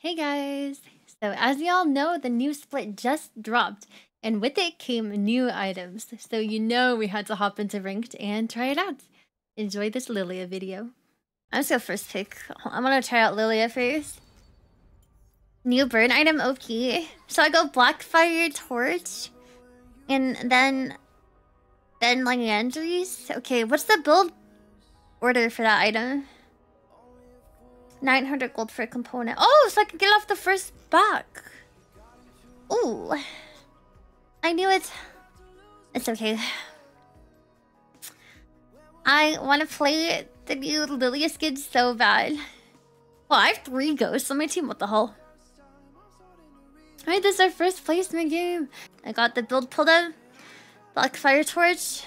Hey guys! So as y'all know, the new split just dropped, and with it came new items. So you know we had to hop into Ranked and try it out. Enjoy this Lillia video. I'm gonna first pick. I'm gonna try out Lillia first. New burn item OP. So I go Blackfire Torch, and then then Liandry's. Okay, what's the build order for that item? 900 gold for a component. Oh, so I can get off the first back. Ooh. I knew it. It's okay. I want to play the new Lillia skin so bad. Well, I have three ghosts on my team. What the hell? Alright, this is our first placement game. I got the build pulled up. Black Fire Torch.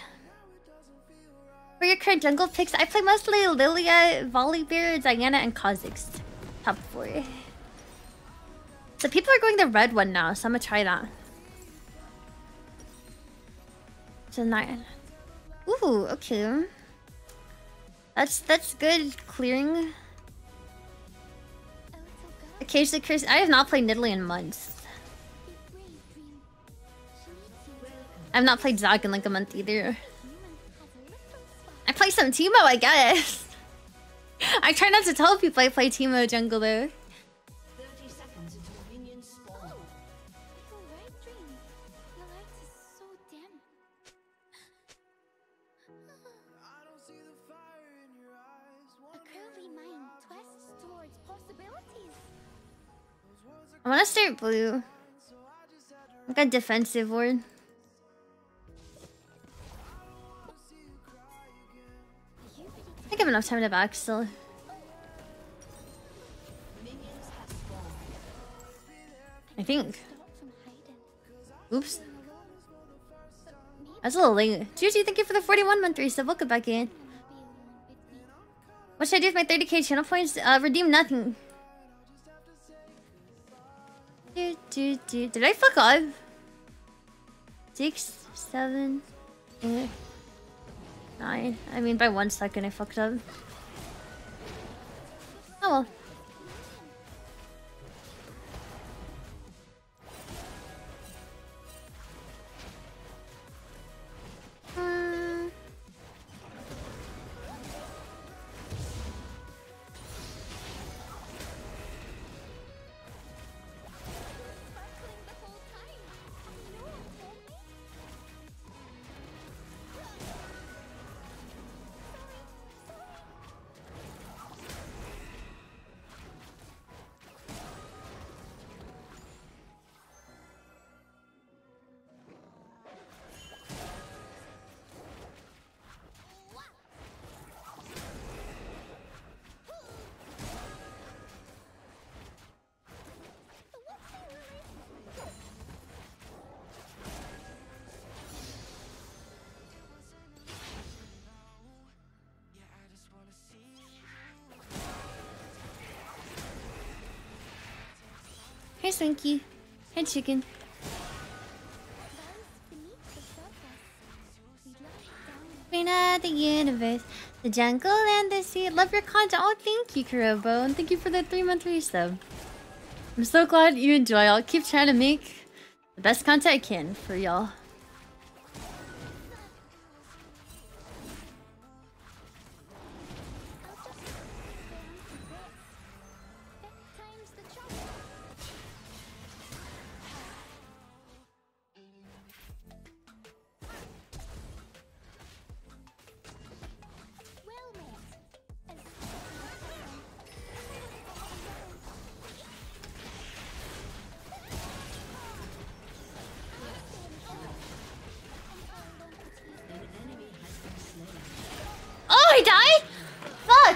For your current jungle picks, I play mostly Lillia, Volibear, Diana, and Kha'Zix. Top four. So people are going the red one now, so I'm gonna try that. So nine. Ooh, okay. That's that's good clearing. Occasionally curse. I have not played Nidalee in months. I've not played Zog in like a month either. I play some Teemo, I guess. I try not to tell people I play Teemo jungle though. I want to start blue. Like a defensive ward. I think I have enough time to back still. I think. Oops. That's a little late. Juju, thank you for the 41 month resub. Welcome back in. What should I do with my 30k channel points? Uh, redeem nothing. Did I fuck up? Six, seven, eight, nine. I mean, by one second I fucked up. Oh well. Swinky. Hey, chicken. Of the universe, the jungle and the sea. Love your content. Oh, thank you, Kurobo. And thank you for the three month resub. I'm so glad you enjoy. I'll keep trying to make the best content I can for y'all.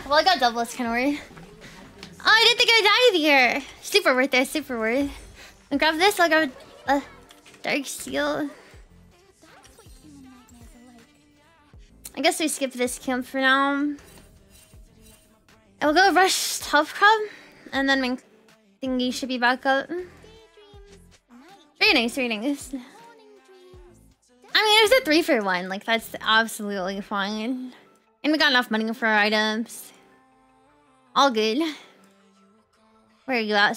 Well, I got double. It's kind of weird. Oh, I didn't think I died here. Super worth it. Super worth. I'll grab this. I'll grab a dark seal. I guess we skip this camp for now. I will go rush Tough Crab, and then my thingy should be back up. Very nice, very nice. I mean, it was a three for one. Like, that's absolutely fine. And we got enough money for our items. All good. Where are you at?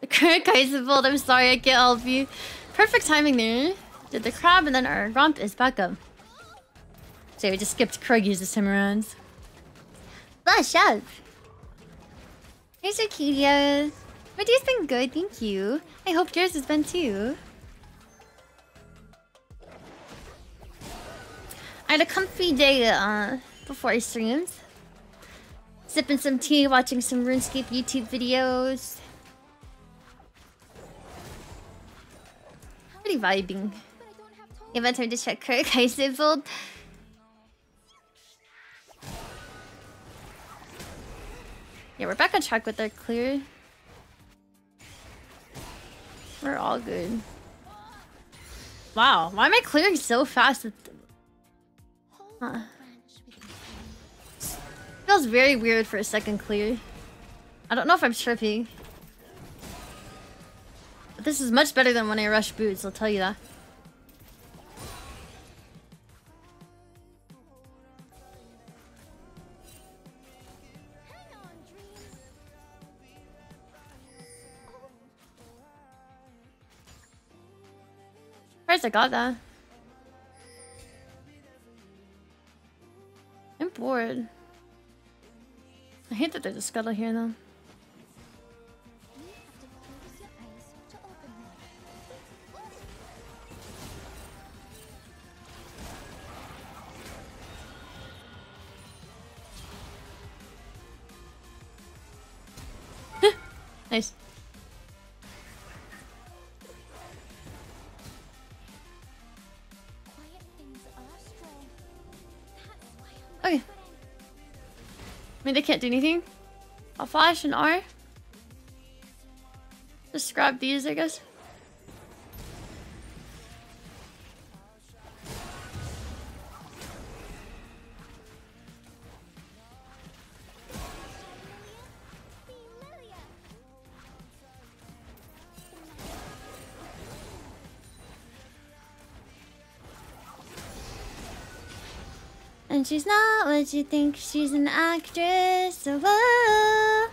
The current Kaiserbolt, I'm sorry, I can't help you. Perfect timing there. Did the crab and then our romp is back up. So we just skipped Kruggies this time around. Flash up! Here's Arcadia. My day's been good, thank you. I hope yours has been too. I had a comfy day uh, before I streamed. Sipping some tea, watching some RuneScape YouTube videos. Pretty vibing. You have time to check Kirk I civil. Yeah, we're back on track with our clear. We're all good. Wow, why am I clearing so fast? Huh. Feels very weird for a second clear. I don't know if I'm tripping. But this is much better than when I rush boots, I'll tell you that. I got that. I'm bored. I hate that there's a scuttle here though. Okay. I mean, they can't do anything. I'll flash an R. Just grab these, I guess. She's not what you think, she's an actress. Oh.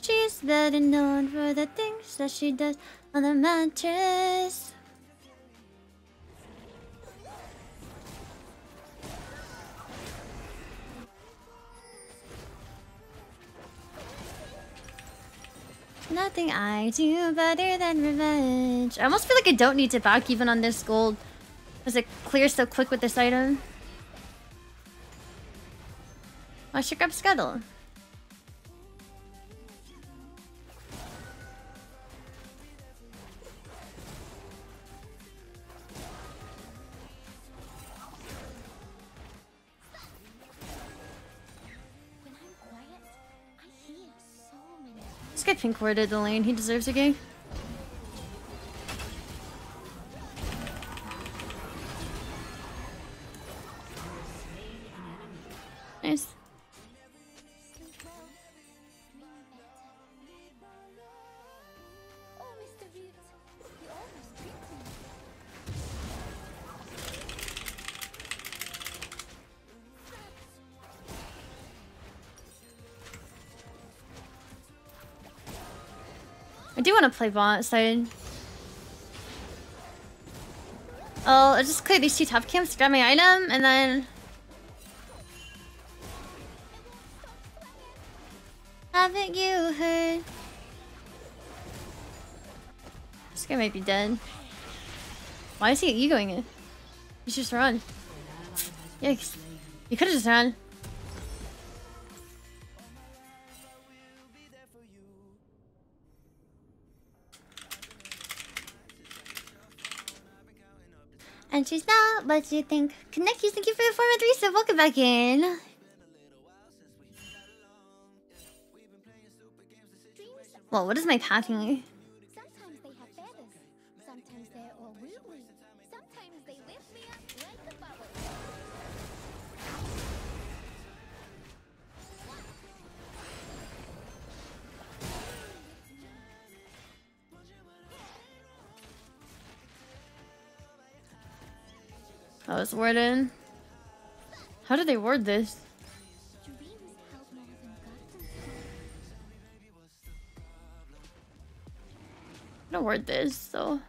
She's better known for the things that she does on the mattress. Nothing I do better than revenge. I almost feel like I don't need to back even on this gold. Because it clears so quick with this item. I should grab Scuttle. Let's get pink worded the lane. He deserves a game. Nice. I do want to play side. Oh, I'll just clear these two top camps, grab my item, and then... Haven't you heard? This guy might be dead. Why is he you going in? You should just run. Yikes. You could've just run. And she's not what you think. Connect you, thank you for the 4 3 so welcome back in. Well, what is my pathing? I was warding. How did they word this? I'm gonna this, so.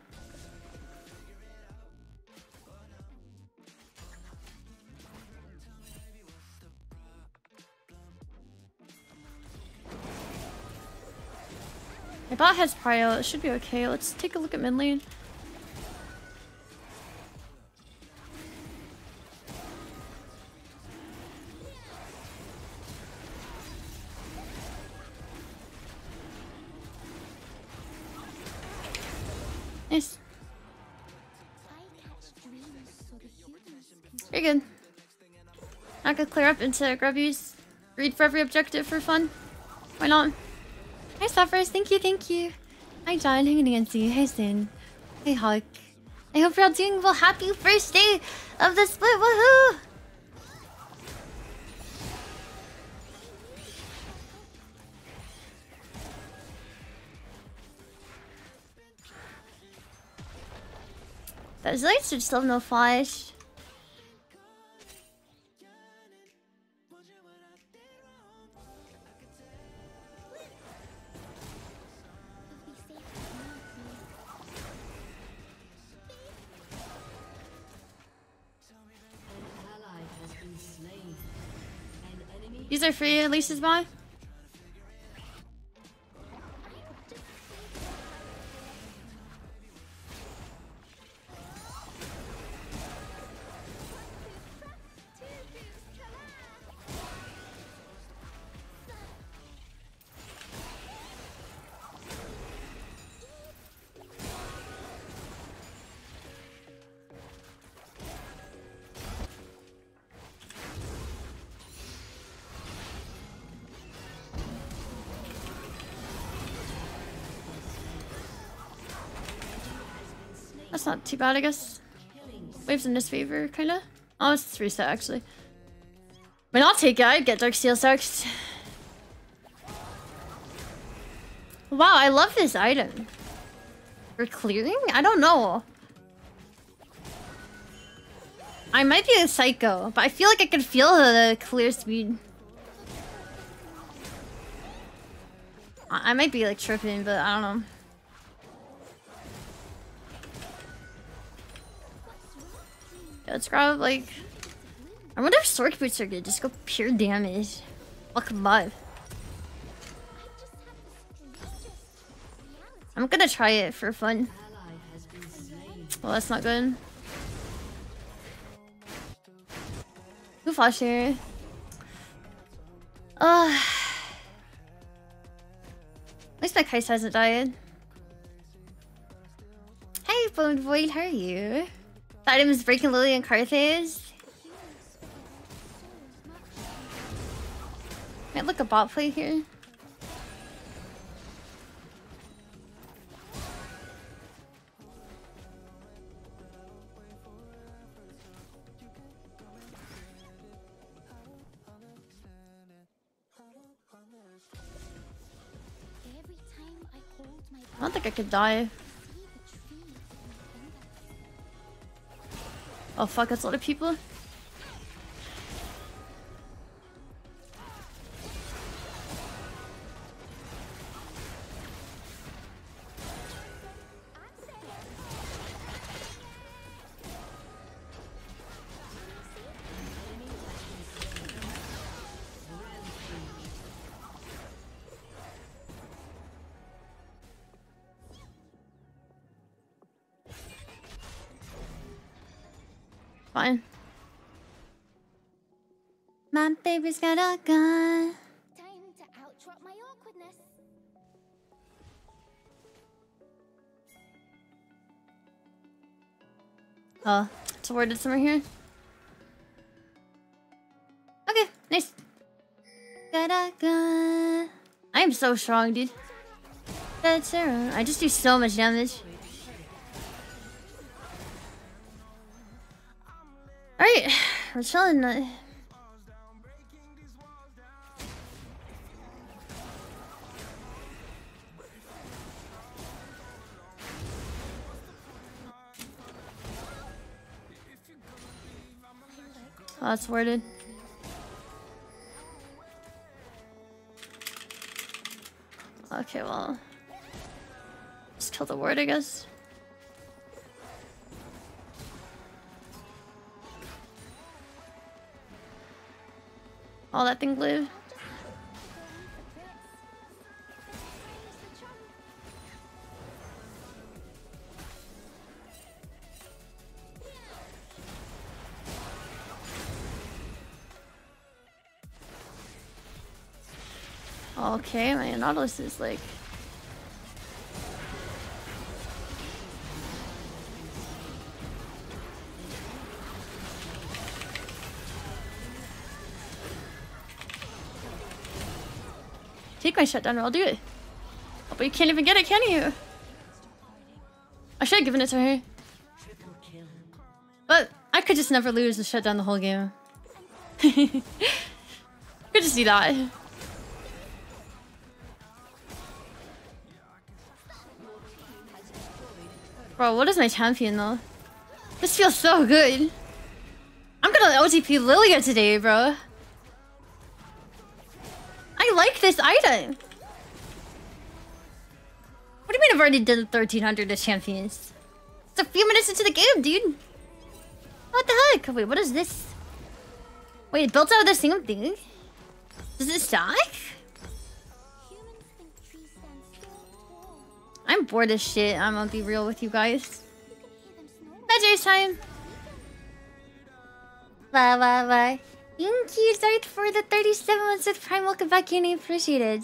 My bot has prio, it should be okay. Let's take a look at mid lane. Nice. Very good. I could clear up into Grubby's. Read for every objective for fun. Why not? Hi, Suffers. Thank you, thank you. Hi, John. Against you. Hey, Sin. Hey, Hawk. I hope you're all doing well. Happy first day of the split. Woohoo! Those lights should still no flash. be safe with me. ally That's not too bad, I guess. Waves in his favor, kinda. Oh, it's three set actually. I mean, I'll take it. I'd get Dark Seal Sucks. Wow, I love this item. For clearing? I don't know. I might be a psycho, but I feel like I can feel the clear speed. I I might be like tripping, but I don't know. Let's grab like. I wonder if Stork Boots are good. Just go pure damage. Fuck up. I'm gonna try it for fun. Well, that's not good. Who flash here? Uh, at least my Kais hasn't died. Hey, Bone Void, how are you? Item is breaking Lily and Carthage. Might look a bot play here. I don't think I could die. Oh fuck, that's a lot of people. Fine. My baby's got a gun. Time to outtrot my awkwardness. Oh, it's worded somewhere here. Okay, nice. Got a gun. I am so strong, dude. That's Sarah. I just do so much damage. We're chilling. Oh, ah, that's worded. Okay, well. Just kill the word, I guess. All that thing live. Okay, my Nautilus is like... my shutdown or I'll do it. Oh, but you can't even get it, can you? I should have given it to her. But I could just never lose and shut down the whole game. Good to see that. Bro, what is my champion though? This feels so good. I'm gonna OTP Lillia today, bro. I like this item. What do you mean I've already done 1300 as champions? It's a few minutes into the game, dude. What the heck? Wait, what is this? Wait, it built out of the same thing? Does it tall. I'm bored as shit. I'm gonna be real with you guys. Measures time. Bye bye bye. Thank you, Zart, for the 37 months with Prime. Welcome back, Kenny. Appreciate it.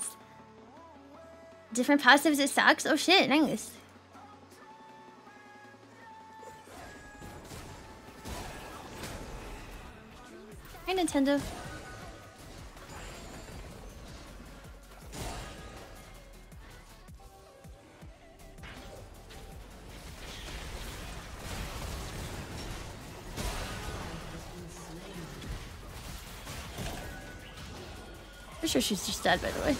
Different passives it sucks. Oh shit, nice. Hi, Nintendo. Sure she's just dead, by the way.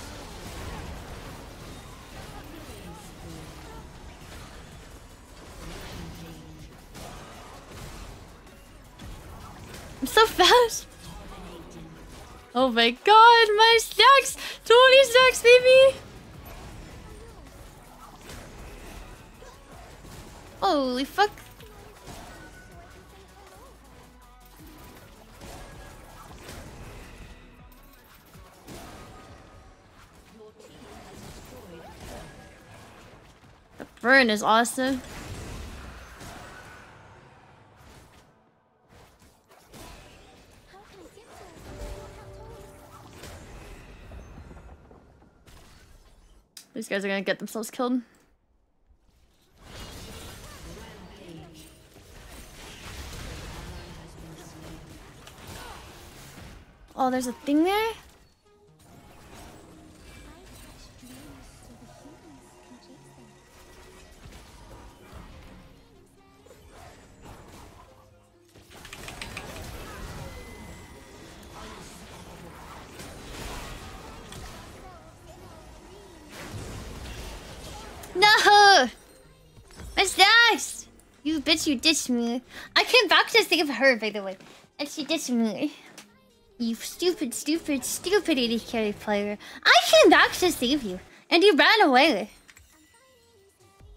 I'm so fast. Oh my god, my stacks! 20 stacks, baby! Holy fuck. How is awesome. These guys are gonna get themselves killed. Oh, there's a thing there? You ditched me. I came back to save her, by the way. And she ditched me. You stupid, stupid, stupid AD carry player. I came back to save you. And you ran away.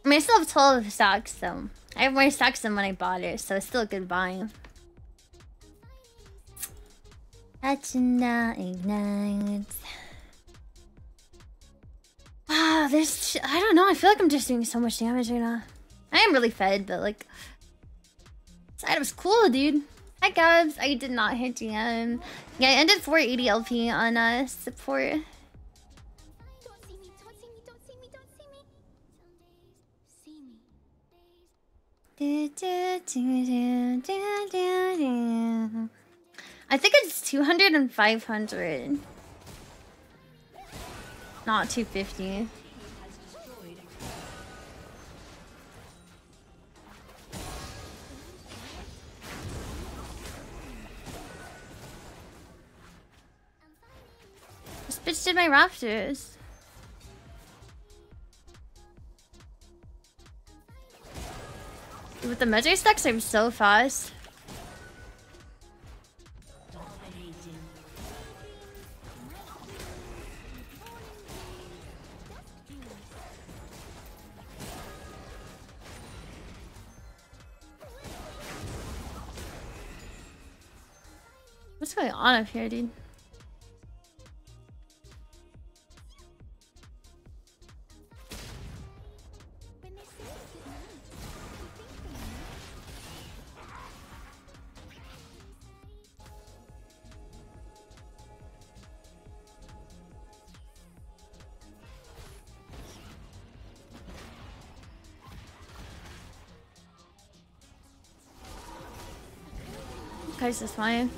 I mean, I still have 12 stacks, so... I have more stacks than when I bought it, so it's still a good buy. Agenda ignites. Wow, this I don't know. I feel like I'm just doing so much damage right now. I am really fed, but like, item's cool, dude. Hi, Gabs. I did not hit DM. Yeah, I ended 480 LP on uh, support. I think it's 200 and 500. Not 250. bitch did my raptors. With the magic stacks, I'm so fast. What's going on up here, dude? Guys, is fine.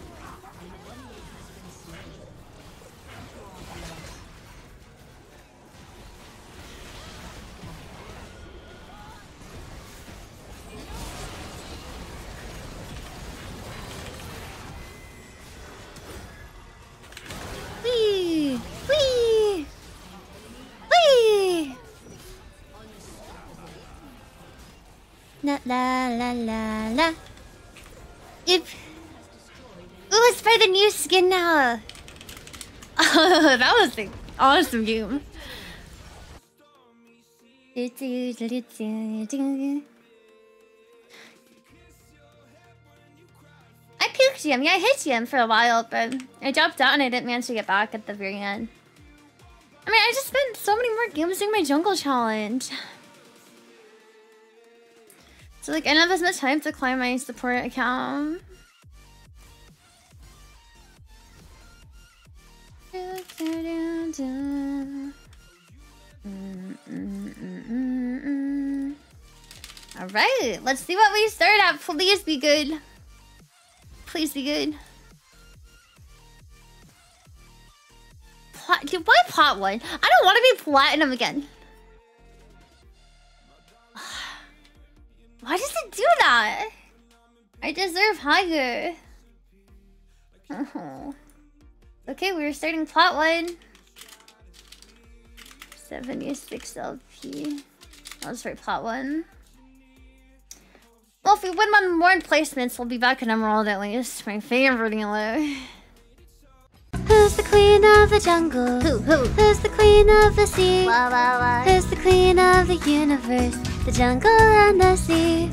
La la la The new skin now. that was an awesome game. I puked him. Yeah, I hit him for a while, but I dropped out and I didn't manage to get back at the very end. I mean, I just spent so many more games doing my jungle challenge. So, like, I don't have as much time to climb my support account. All right, let's see what we start at. Please be good. Please be good. Plat Dude, why plot one? I don't want to be platinum again. Why does it do that? I deserve higher. Oh. Okay, we're starting plot one. 76 LP. I'll just write plot one. Well, if we win one more placements, we'll be back in Emerald at least. My favorite elo. Who's the queen of the jungle? Who, who? Who's the queen of the sea? Wah, wah, wah. Who's the queen of the universe? The jungle and the sea.